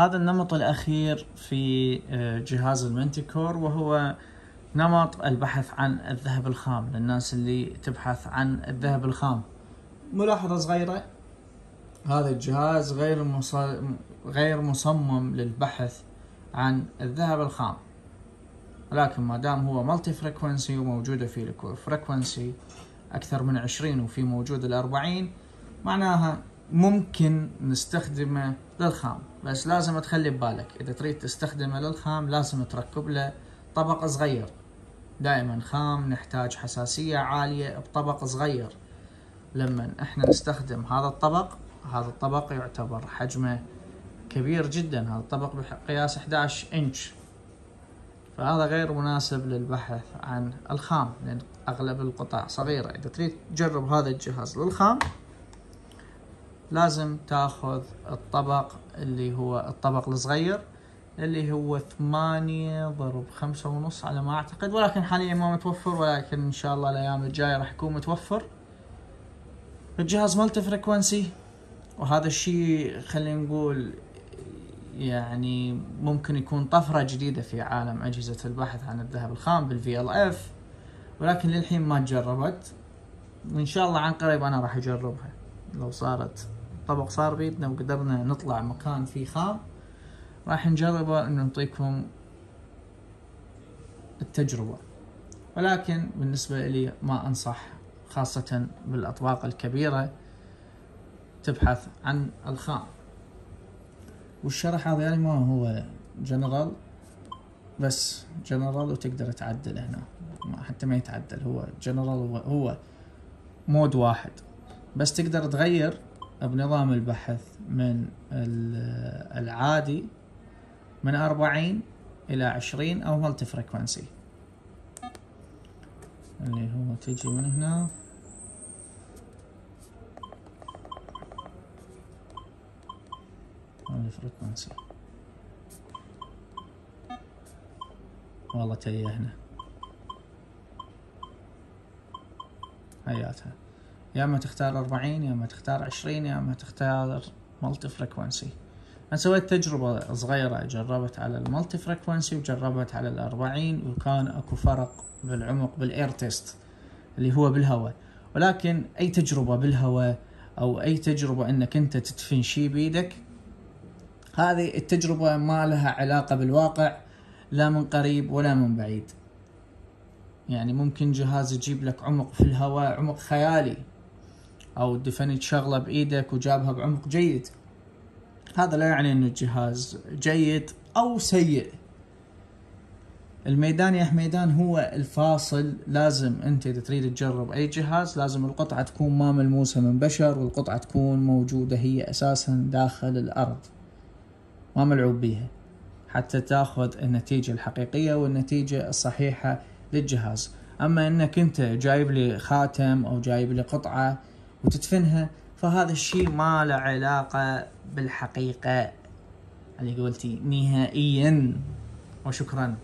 هذا النمط الأخير في آه، جهاز ال Manticore وهو نمط البحث عن الذهب الخام للناس اللي تبحث عن الذهب الخام. ملاحظة صغيرة؟ هذا الجهاز غير مص... غير مصمم للبحث عن الذهب الخام. ولكن ما دام هو multi frequency وموجودة فيه frequency أكثر من عشرين وفي موجود الأربعين معناها ممكن نستخدمه للخام. بس لازم تخلي ببالك. إذا تريد تستخدمه للخام لازم تركب له طبق صغير. دائما خام نحتاج حساسية عالية بطبق صغير. لما إحنا نستخدم هذا الطبق هذا الطبق يعتبر حجمه كبير جدا. هذا الطبق بقياس 11 إنش. فهذا غير مناسب للبحث عن الخام لأن أغلب القطع صغيرة. إذا تريد تجرب هذا الجهاز للخام لازم تاخذ الطبق اللي هو الطبق الصغير اللي هو ثمانية ضرب خمسة ونص على ما أعتقد ولكن حاليا ما متوفر ولكن إن شاء الله الأيام الجاية راح يكون متوفر. الجهاز multi frequency وهذا الشيء خلينا نقول يعني ممكن يكون طفرة جديدة في عالم أجهزة البحث عن الذهب الخام بال VLF ولكن للحين ما تجربت. وإن شاء الله عن قريب أنا راح أجربها لو صارت طبق صار بيدنا وقدرنا نطلع مكان فيه خام راح نجربه إن نعطيكم التجربة. ولكن بالنسبة لي ما أنصح خاصة بالأطباق الكبيرة تبحث عن الخام والشرح هذا يعني ما هو جنرال بس جنرال وتقدر تعدل هنا. حتى ما يتعدل هو جنرال هو mode واحد. بس تقدر تغير بنظام البحث من العادي من أربعين إلى عشرين أو multi frequency اللي هو تجي من هنا. ال frequency والله تيهنا هياتها. يا اما تختار أربعين يا اما تختار عشرين يا اما تختار multi frequency أنا سويت تجربة صغيرة جربت على ال multi frequency وجربت على الأربعين وكان أكو فرق بالعمق بال air test اللي هو بالهواء. ولكن أي تجربة بالهواء أو أي تجربة إنك أنت تدفن شي بيدك هذه التجربة ما لها علاقة بالواقع لا من قريب ولا من بعيد. يعني ممكن جهاز يجيب لك عمق في الهواء عمق خيالي. أو دفنت شغلة بإيدك وجابها بعمق جيد. هذا لا يعني إنه الجهاز جيد أو سيء. الميدان يا حميدان هو الفاصل لازم أنت إذا تريد تجرب أي جهاز لازم القطعة تكون ما ملموسة من بشر والقطعة تكون موجودة هي أساسا داخل الأرض. ما ملعوب بيها. حتى تأخذ النتيجة الحقيقية والنتيجة الصحيحة للجهاز. أما إنك أنت جايب لي خاتم أو جايب لي قطعة وتدفنها فهذا الشيء ما له علاقة بالحقيقة. اللي قلتي نهائيا. وشكرا.